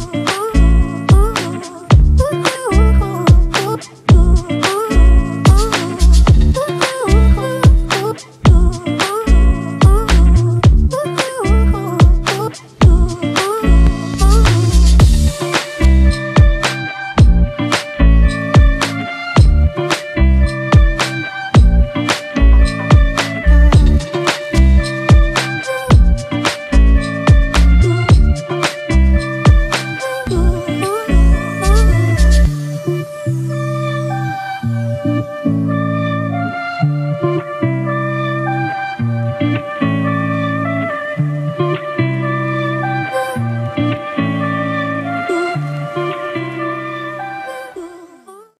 you